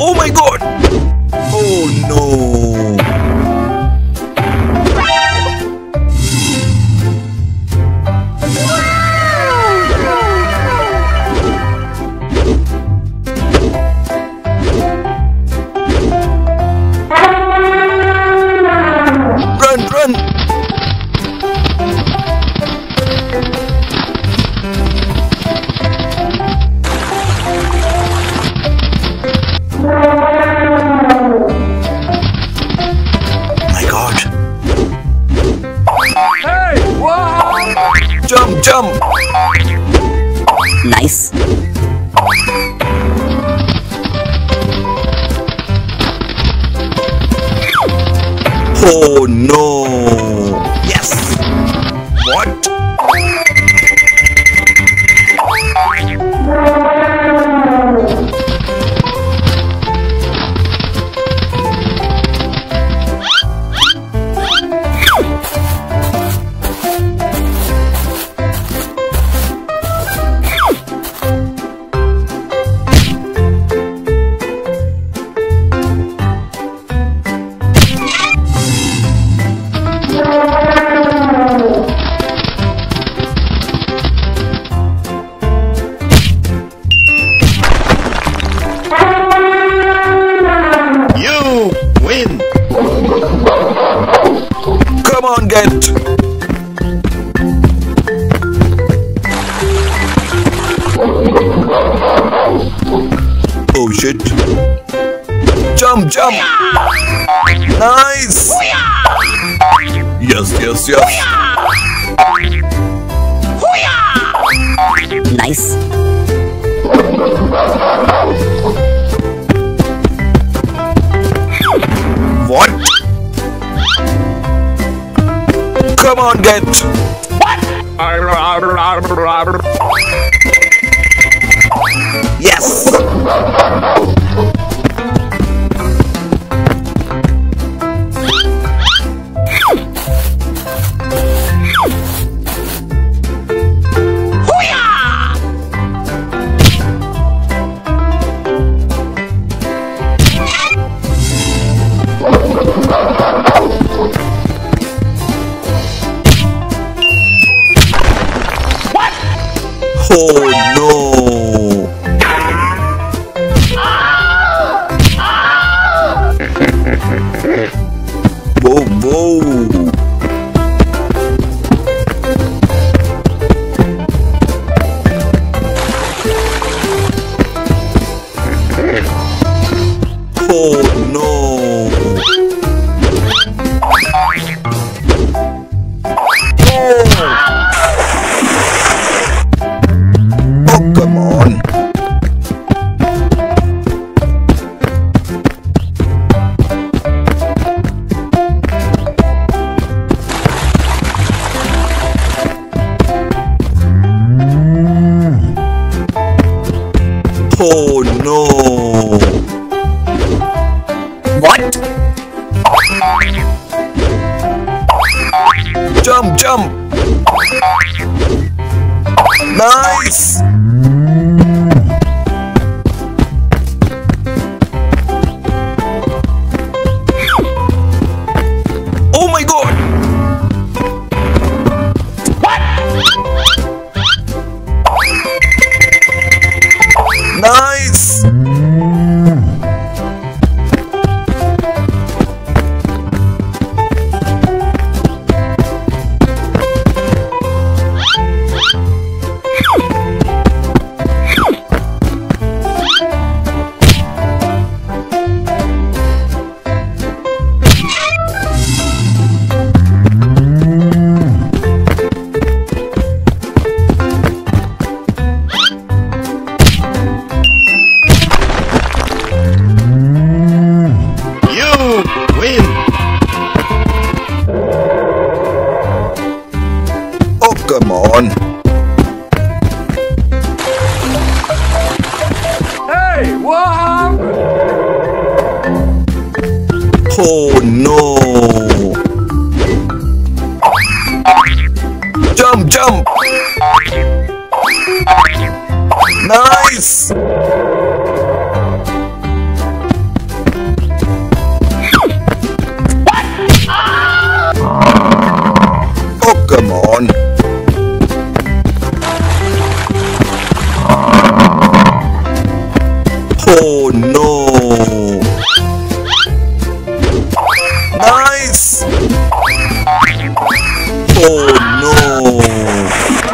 Oh my god! Oh no! Nice. Oh no! Come on, get! Oh shit! Jump, jump! Nice! Yes, yes, yes! Nice. Come on, get! What? Yes! Oh no! Whoa, whoa! Oh Oh no! What? Jump, jump! Nice! Oh no! Jump, jump! Nice! Oh, come on! Oh no! Oh.